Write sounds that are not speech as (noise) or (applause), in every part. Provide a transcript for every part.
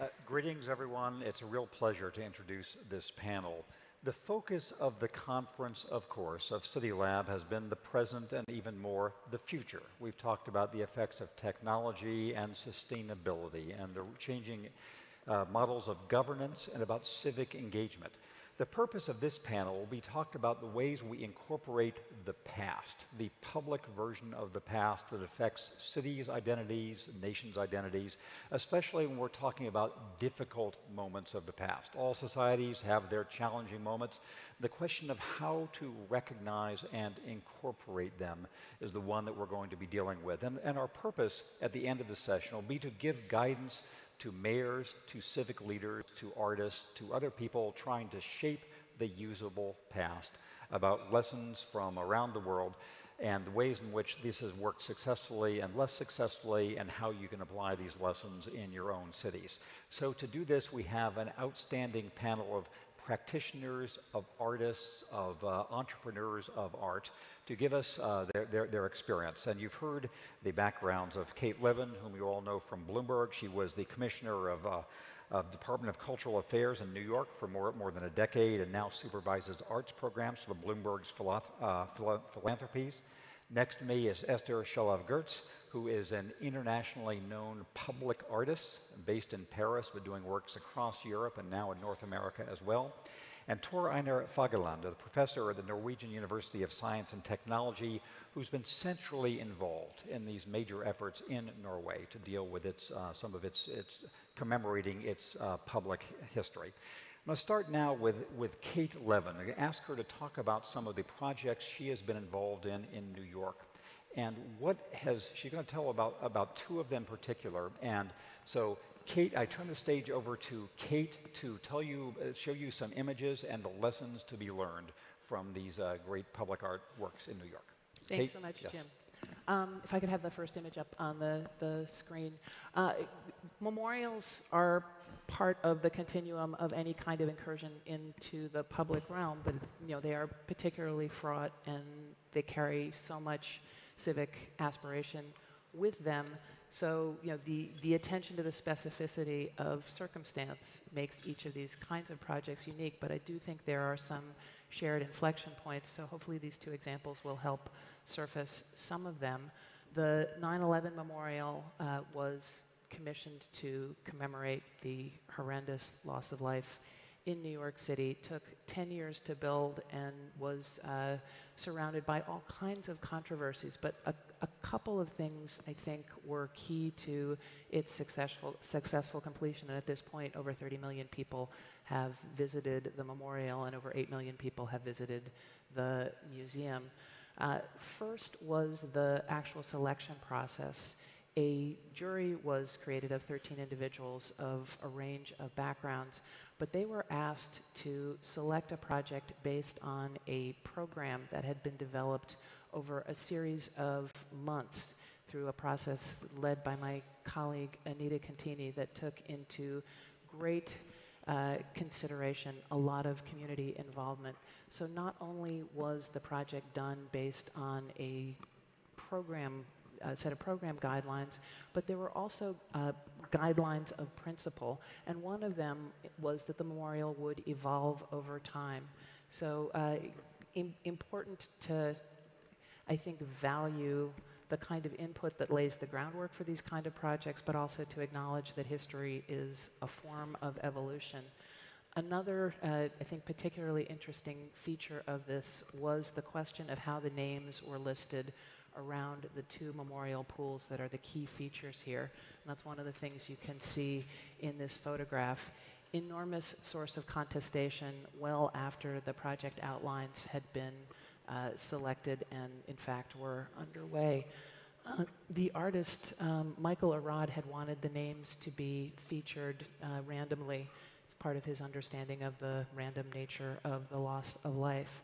Uh, greetings, everyone. It's a real pleasure to introduce this panel. The focus of the conference, of course, of CityLab has been the present and even more the future. We've talked about the effects of technology and sustainability and the changing uh, models of governance and about civic engagement. The purpose of this panel will be talked about the ways we incorporate the past, the public version of the past that affects cities' identities, nations' identities, especially when we're talking about difficult moments of the past. All societies have their challenging moments. The question of how to recognize and incorporate them is the one that we're going to be dealing with. And, and our purpose at the end of the session will be to give guidance to mayors, to civic leaders, to artists, to other people trying to shape the usable past, about lessons from around the world and the ways in which this has worked successfully and less successfully, and how you can apply these lessons in your own cities. So, to do this, we have an outstanding panel of practitioners, of artists, of uh, entrepreneurs of art to give us uh, their, their, their, experience. And you've heard the backgrounds of Kate Levin, whom you all know from Bloomberg. She was the commissioner of, uh, of Department of Cultural Affairs in New York for more, more than a decade and now supervises arts programs for the Bloomberg's uh, philanthropies. Next to me is Esther Shalev-Gerz, who is an internationally known public artist based in Paris, but doing works across Europe and now in North America as well. And Tor Einar Fagerland, a professor at the Norwegian University of Science and Technology, who's been centrally involved in these major efforts in Norway to deal with its, uh, some of its, its commemorating its uh, public history. I'm going to start now with, with Kate Levin. To ask her to talk about some of the projects she has been involved in in New York. And what has, she's going to tell about, about two of them in particular. And so, Kate, I turn the stage over to Kate to tell you, uh, show you some images and the lessons to be learned from these uh, great public art works in New York. Thanks Kate? so much, yes. Jim. Um, if I could have the first image up on the, the screen. Uh, memorials are part of the continuum of any kind of incursion into the public realm, but you know, they are particularly fraught and they carry so much civic aspiration with them. So, you know, the, the attention to the specificity of circumstance makes each of these kinds of projects unique, but I do think there are some shared inflection points. So hopefully these two examples will help surface some of them. The 9-11 memorial uh, was commissioned to commemorate the horrendous loss of life in New York City, took 10 years to build, and was uh, surrounded by all kinds of controversies. But a, a, couple of things I think were key to its successful, successful completion. And at this point, over 30 million people have visited the memorial, and over 8 million people have visited the museum. Uh, first was the actual selection process a jury was created of 13 individuals of a range of backgrounds, but they were asked to select a project based on a program that had been developed over a series of months through a process led by my colleague Anita Contini that took into great uh, consideration a lot of community involvement. So not only was the project done based on a program a set of program guidelines, but there were also uh, guidelines of principle, and one of them was that the memorial would evolve over time. So uh, Im important to, I think, value the kind of input that lays the groundwork for these kind of projects, but also to acknowledge that history is a form of evolution. Another, uh, I think, particularly interesting feature of this was the question of how the names were listed around the two memorial pools that are the key features here. And that's one of the things you can see in this photograph. Enormous source of contestation well after the project outlines had been uh, selected and, in fact, were underway. Uh, the artist, um, Michael Arad, had wanted the names to be featured uh, randomly as part of his understanding of the random nature of the loss of life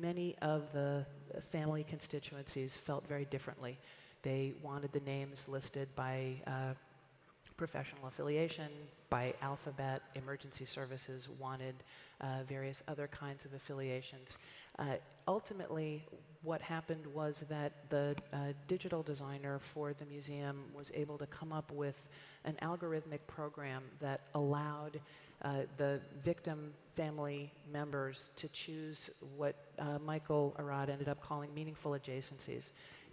many of the family constituencies felt very differently. They wanted the names listed by uh, professional affiliation by alphabet, emergency services wanted uh, various other kinds of affiliations. Uh, ultimately, what happened was that the uh, digital designer for the museum was able to come up with an algorithmic program that allowed uh, the victim family members to choose what uh, Michael Arad ended up calling meaningful adjacencies.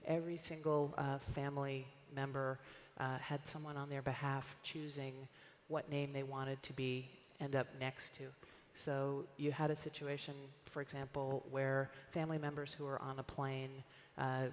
Every single uh, family member uh, had someone on their behalf choosing what name they wanted to be end up next to. So you had a situation, for example, where family members who were on a plane uh,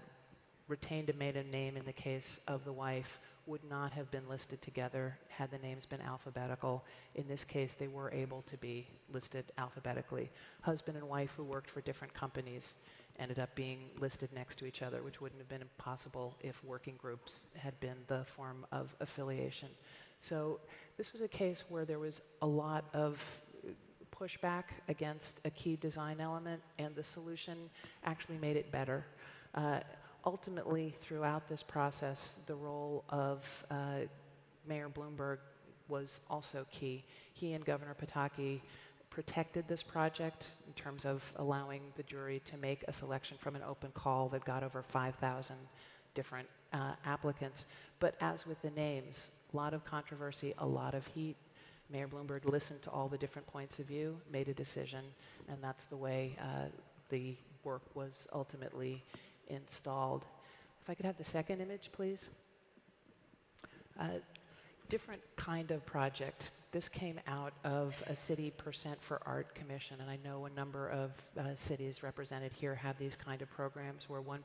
retained a maiden name in the case of the wife would not have been listed together had the names been alphabetical. In this case, they were able to be listed alphabetically. Husband and wife who worked for different companies ended up being listed next to each other, which wouldn't have been possible if working groups had been the form of affiliation. So this was a case where there was a lot of pushback against a key design element, and the solution actually made it better. Uh, ultimately, throughout this process, the role of uh, Mayor Bloomberg was also key. He and Governor Pataki protected this project in terms of allowing the jury to make a selection from an open call that got over 5,000 different uh, applicants. But as with the names, a lot of controversy, a lot of heat. Mayor Bloomberg listened to all the different points of view, made a decision, and that's the way uh, the work was ultimately installed. If I could have the second image, please. Uh, different kind of project. This came out of a city percent for art commission, and I know a number of uh, cities represented here have these kind of programs where 1%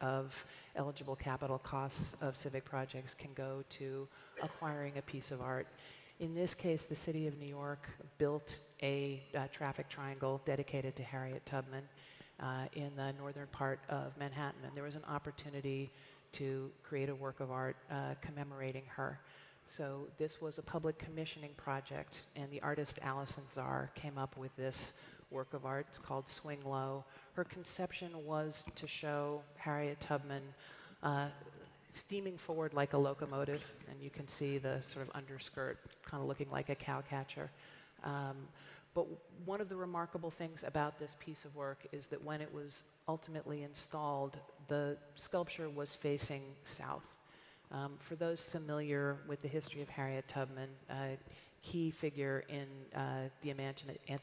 of eligible capital costs of civic projects can go to acquiring a piece of art. In this case, the city of New York built a uh, traffic triangle dedicated to Harriet Tubman uh, in the northern part of Manhattan, and there was an opportunity to create a work of art uh, commemorating her. So this was a public commissioning project, and the artist Alison Saar came up with this work of art. It's called Swing Low. Her conception was to show Harriet Tubman uh, steaming forward like a locomotive, and you can see the sort of underskirt kind of looking like a cow catcher. Um, but one of the remarkable things about this piece of work is that when it was ultimately installed, the sculpture was facing south. Um, for those familiar with the history of Harriet Tubman, a key figure in uh, the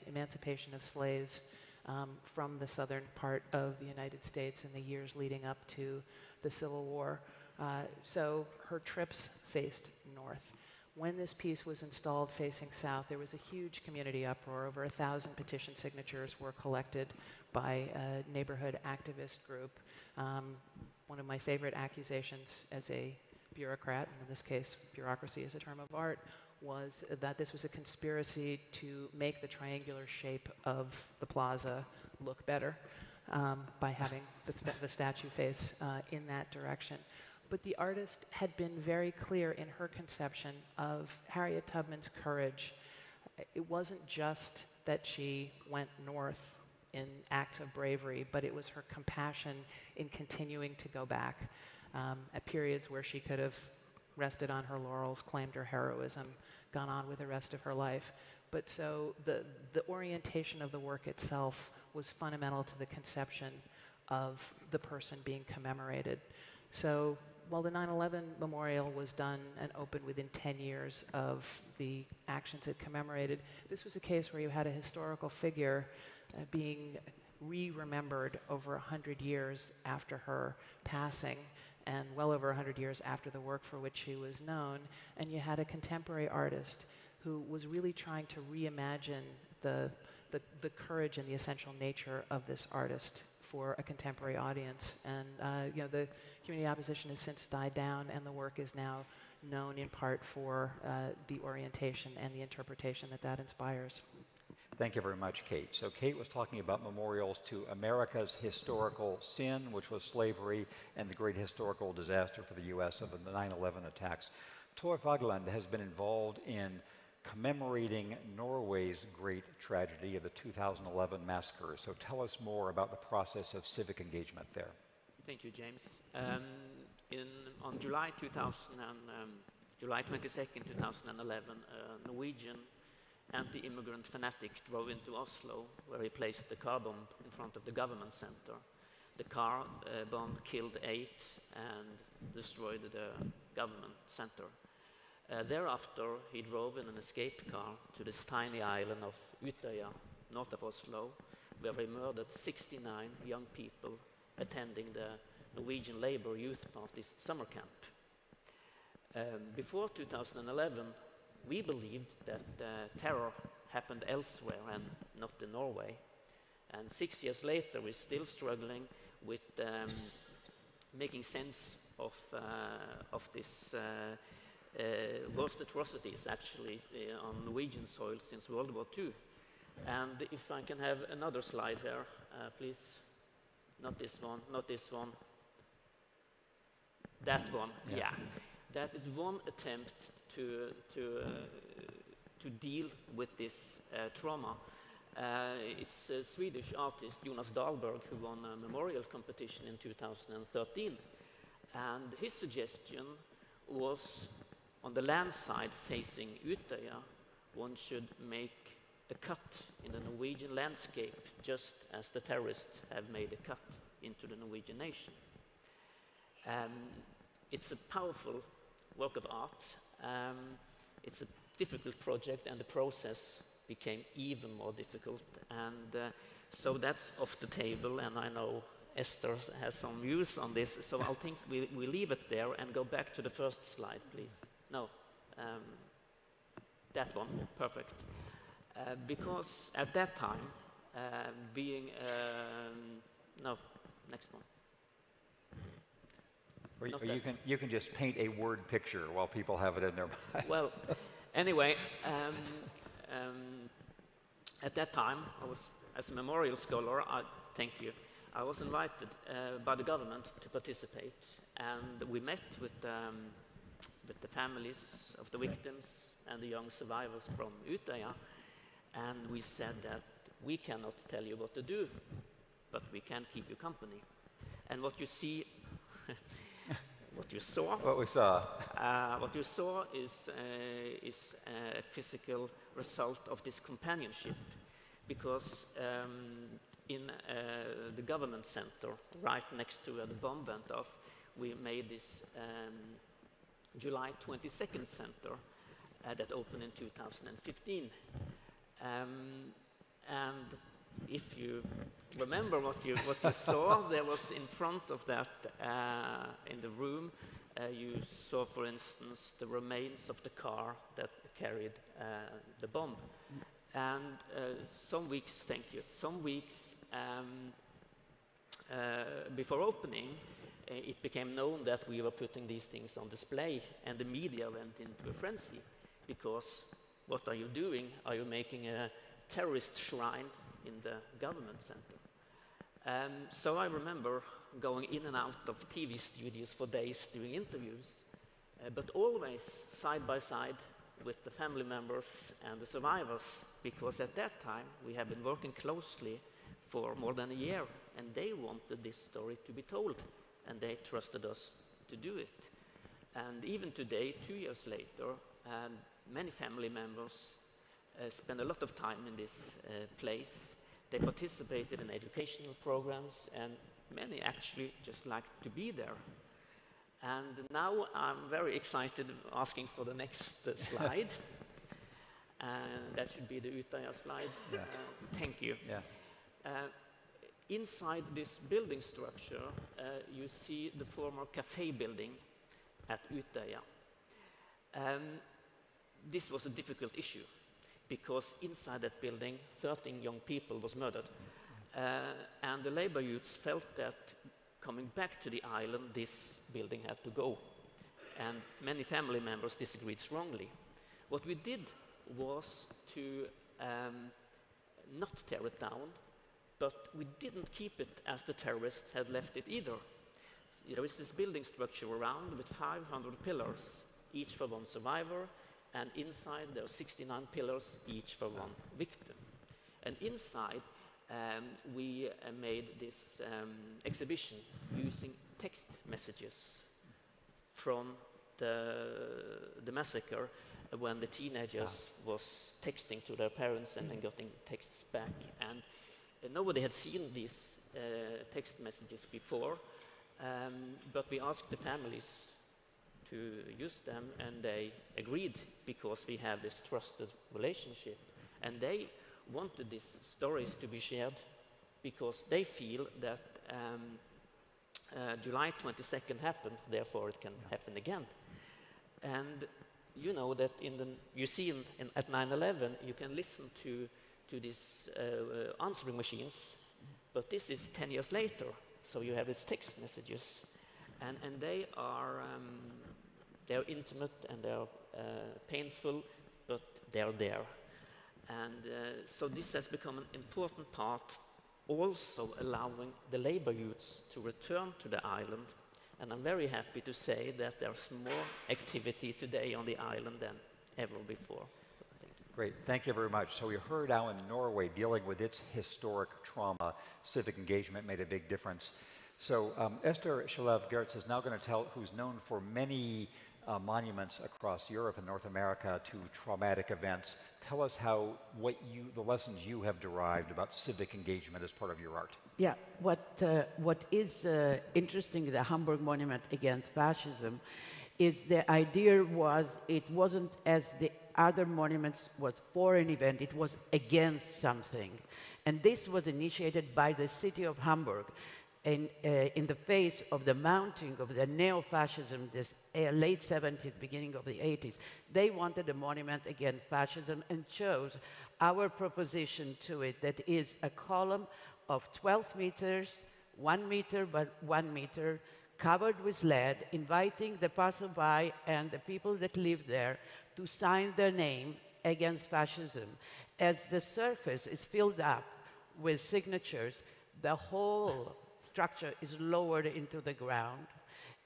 emancipation of slaves um, from the southern part of the United States in the years leading up to the Civil War. Uh, so her trips faced north. When this piece was installed facing south, there was a huge community uproar. Over a thousand petition signatures were collected by a neighborhood activist group. Um, one of my favorite accusations as a bureaucrat, and in this case, bureaucracy is a term of art, was that this was a conspiracy to make the triangular shape of the plaza look better um, by having the, st the, statue face uh, in that direction. But the artist had been very clear in her conception of Harriet Tubman's courage. It wasn't just that she went north in acts of bravery, but it was her compassion in continuing to go back um, at periods where she could have rested on her laurels, claimed her heroism, gone on with the rest of her life. But so the, the orientation of the work itself was fundamental to the conception of the person being commemorated. So while the 9-11 memorial was done and opened within 10 years of the actions it commemorated, this was a case where you had a historical figure uh, being re-remembered over 100 years after her passing and well over 100 years after the work for which she was known. And you had a contemporary artist who was really trying to reimagine the, the, the courage and the essential nature of this artist for a contemporary audience. And uh, you know, the community opposition has since died down, and the work is now known in part for uh, the orientation and the interpretation that that inspires. Thank you very much, Kate. So Kate was talking about memorials to America's historical sin, which was slavery, and the great historical disaster for the U.S. of the 9-11 attacks. Tor Fagerland has been involved in commemorating Norway's great tragedy of the 2011 massacre. So tell us more about the process of civic engagement there. Thank you, James. Um, in, on July 2011, July 22nd, 2011, a Norwegian anti-immigrant fanatic drove into Oslo where he placed the car bomb in front of the government center. The car uh, bomb killed eight and destroyed the government center. Uh, thereafter, he drove in an escape car to this tiny island of Utøya, north of Oslo, where he murdered 69 young people attending the Norwegian Labour Youth Party's summer camp. Um, before 2011, we believed that uh, terror happened elsewhere and not in Norway. And six years later, we're still struggling with um, making sense of, uh, of this uh, worst atrocities actually uh, on Norwegian soil since World War II. And if I can have another slide here, uh, please. Not this one, not this one. That one, yeah. yeah. That is one attempt to, to, uh, to deal with this uh, trauma. Uh, it's a Swedish artist, Jonas Dahlberg, who won a memorial competition in 2013. And his suggestion was on the land side facing Utøya, one should make a cut in the Norwegian landscape, just as the terrorists have made a cut into the Norwegian nation. Um, it's a powerful work of art. Um, it's a difficult project, and the process became even more difficult. And uh, so that's off the table, and I know Esther has some views on this, so I'll think we, we leave it there and go back to the first slide, please. No, um, that one, perfect. Uh, because at that time, uh, being, um, no, next one. Or, or you, can, you can just paint a word picture while people have it in their (laughs) mind. Well, anyway, um, um, at that time, I was, as a memorial scholar, I, thank you, I was invited uh, by the government to participate, and we met with, um, with the families of the victims and the young survivors from Utøya, and we said that we cannot tell you what to do, but we can keep you company. And what you see (laughs) what you saw. What we saw. Uh, what you saw is, uh, is a physical result of this companionship because um, in uh, the government center, right next to where the bomb went off, we made this um, July 22nd center uh, that opened in 2015. Um, and if you remember what you, what you saw, (laughs) there was in front of that uh, in the room, uh, you saw, for instance, the remains of the car that carried uh, the bomb. And uh, some weeks, thank you, some weeks um, uh, before opening, it became known that we were putting these things on display, and the media went into a frenzy because what are you doing? Are you making a terrorist shrine in the government center. Um, so I remember going in and out of TV studios for days doing interviews, uh, but always side by side with the family members and the survivors, because at that time we had been working closely for more than a year, and they wanted this story to be told, and they trusted us to do it. And even today, two years later, and many family members uh, spend a lot of time in this uh, place. They participated in educational programs, and many actually just like to be there. And now I'm very excited asking for the next uh, slide. and (laughs) that should be the Utøya slide. Yeah. Uh, thank you. Yeah. Inside this building structure, uh, you see the former cafe building at Utøya. Um, this was a difficult issue because inside that building, 13 young people was murdered. Uh, and the labor youths felt that coming back to the island, this building had to go. And many family members disagreed strongly. What we did was to um, not tear it down, but we didn't keep it as the terrorists had left it either. There is this building structure around with 500 pillars, each for one survivor, and inside there are 69 pillars, each for one victim. And inside, um, we uh, made this um, exhibition using text messages from the, the massacre when the teenagers was texting to their parents and then getting texts back. And uh, nobody had seen these uh, text messages before, um, but we asked the families to use them and they agreed because we have this trusted relationship. And they wanted these stories to be shared because they feel that um, uh, July 22nd happened, therefore it can happen again. And you know that in the, you see in, at 9-11, you can listen to, to these uh, answering machines, but this is 10 years later, so you have these text messages. And, and they are um, they're intimate and they're uh, painful, but they're there. And uh, so this has become an important part, also allowing the labor youths to return to the island. And I'm very happy to say that there's more activity today on the island than ever before. Great, thank you very much. So we heard how in Norway, dealing with its historic trauma, civic engagement made a big difference. So um, Esther Shalev Gerz is now going to tell who's known for many uh, monuments across Europe and North America to traumatic events. Tell us how what you the lessons you have derived about civic engagement as part of your art. Yeah, what uh, what is uh, interesting the Hamburg Monument against fascism is the idea was it wasn't as the other monuments was for an event, it was against something. And this was initiated by the city of Hamburg in, uh, in the face of the mounting of the neo-fascism, this uh, late 70s, beginning of the 80s, they wanted a monument against fascism and chose our proposition to it that is a column of 12 meters, one meter by one meter, covered with lead, inviting the passerby and the people that live there to sign their name against fascism. As the surface is filled up with signatures, the whole structure is lowered into the ground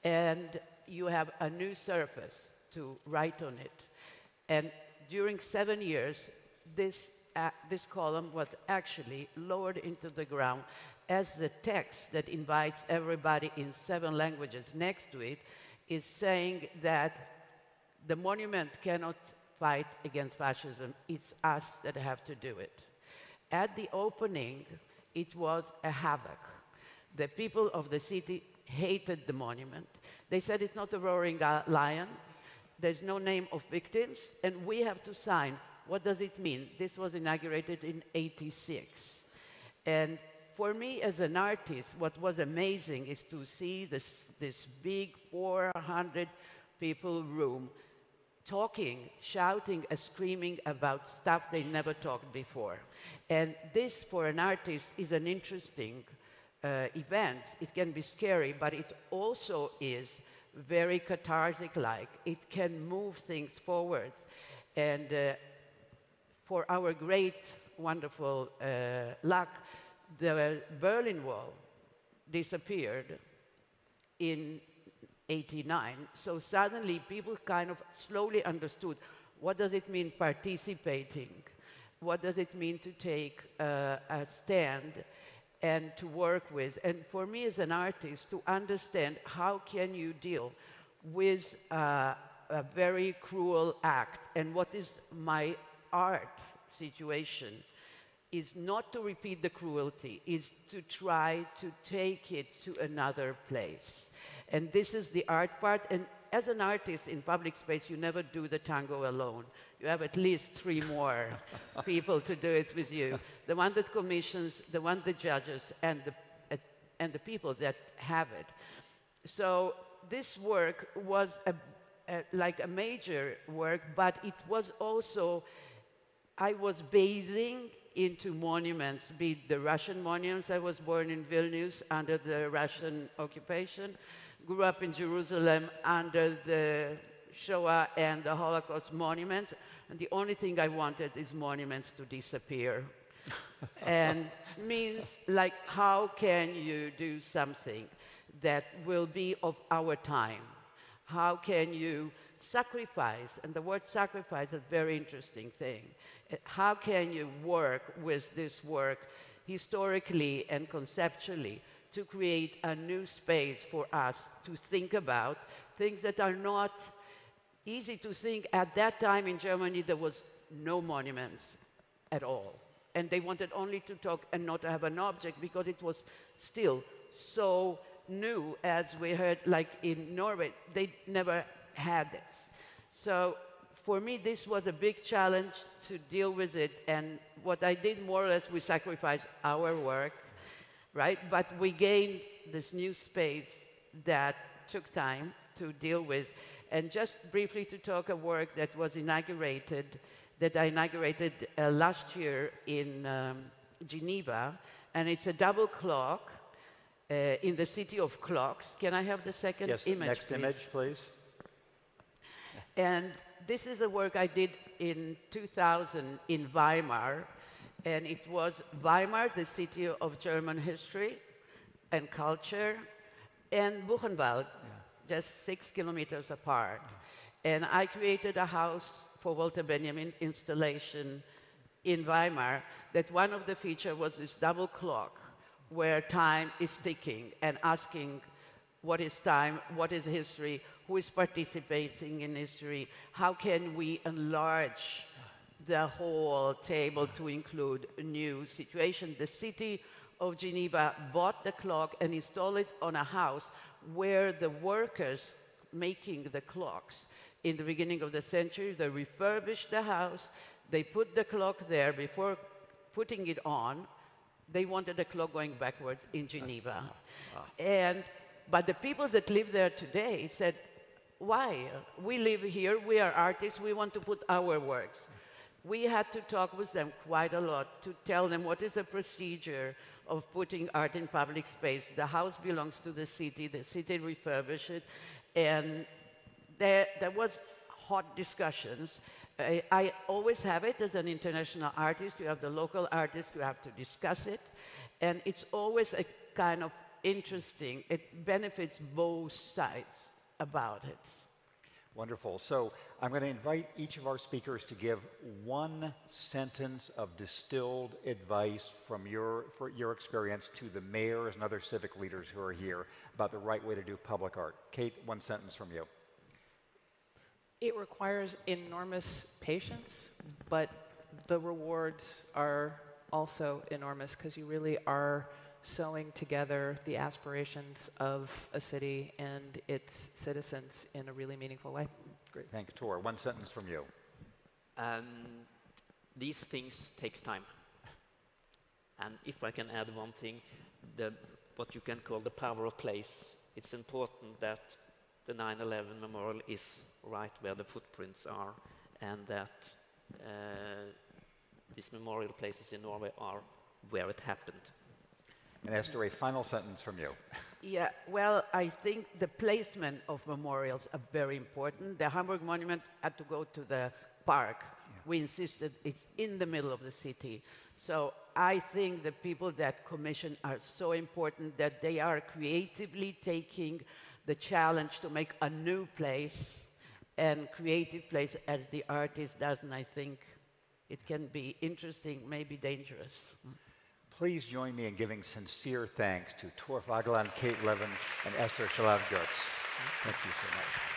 and you have a new surface to write on it. And during seven years, this, uh, this column was actually lowered into the ground as the text that invites everybody in seven languages next to it is saying that the monument cannot fight against fascism, it's us that have to do it. At the opening, it was a havoc the people of the city hated the monument. They said it's not a roaring uh, lion, there's no name of victims, and we have to sign. What does it mean? This was inaugurated in 86. And for me as an artist, what was amazing is to see this, this big 400 people room talking, shouting and screaming about stuff they never talked before. And this, for an artist, is an interesting uh, events, it can be scary, but it also is very cathartic like. It can move things forward. And uh, for our great, wonderful uh, luck, the Berlin Wall disappeared in 89. So suddenly people kind of slowly understood what does it mean participating? What does it mean to take uh, a stand? and to work with. And for me as an artist, to understand how can you deal with uh, a very cruel act and what is my art situation is not to repeat the cruelty, is to try to take it to another place. And this is the art part. And as an artist in public space, you never do the tango alone. You have at least three more (laughs) people to do it with you. The one that commissions, the one that judges, and the, uh, and the people that have it. So this work was a, a, like a major work, but it was also, I was bathing into monuments, be it the Russian monuments. I was born in Vilnius under the Russian occupation grew up in Jerusalem under the Shoah and the Holocaust monuments, and the only thing I wanted is monuments to disappear. (laughs) and means like how can you do something that will be of our time? How can you sacrifice, and the word sacrifice is a very interesting thing. Uh, how can you work with this work historically and conceptually to create a new space for us to think about things that are not easy to think at that time in Germany there was no monuments at all. And they wanted only to talk and not to have an object because it was still so new, as we heard, like in Norway, they never had this. So for me, this was a big challenge to deal with it. And what I did more or less, we sacrificed our work, right? But we gained this new space that took time to deal with. And just briefly to talk a work that was inaugurated, that I inaugurated uh, last year in um, Geneva, and it's a double clock uh, in the city of clocks. Can I have the second yes, image, next please? image, please. And this is a work I did in 2000 in Weimar, and it was Weimar, the city of German history and culture, and Buchenwald, yeah. just six kilometers apart. And I created a house for Walter Benjamin installation in Weimar that one of the features was this double clock where time is ticking and asking what is time, what is history, who is participating in history, how can we enlarge the whole table to include a new situation. The city of Geneva bought the clock and installed it on a house where the workers making the clocks in the beginning of the century, they refurbished the house, they put the clock there before putting it on, they wanted the clock going backwards in Geneva. Ah. And, but the people that live there today said, why? We live here, we are artists, we want to put our works. We had to talk with them quite a lot to tell them what is the procedure of putting art in public space. The house belongs to the city, the city refurbished it, and there, there was hot discussions. I, I, always have it as an international artist. You have the local artist, you have to discuss it. And it's always a kind of interesting, it benefits both sides about it. Wonderful. So I'm going to invite each of our speakers to give one sentence of distilled advice from your, for your experience to the mayors and other civic leaders who are here about the right way to do public art. Kate, one sentence from you. It requires enormous patience, but the rewards are also enormous because you really are sewing together the aspirations of a city and its citizens in a really meaningful way. Great, Thank you, Tor, one sentence from you. Um, these things takes time. And if I can add one thing, the, what you can call the power of place, it's important that the 9-11 memorial is right where the footprints are and that uh, these memorial places in Norway are where it happened. And Esther, a final sentence from you. Yeah, well, I think the placement of memorials are very important. The Hamburg Monument had to go to the park. Yeah. We insisted it's in the middle of the city. So I think the people that commission are so important that they are creatively taking the challenge to make a new place and creative place as the artist does, and I think it can be interesting, maybe dangerous. Mm. Please join me in giving sincere thanks to Tor Fagerland, Kate Levin, and Esther Shalev-Gerz. Thank you so much.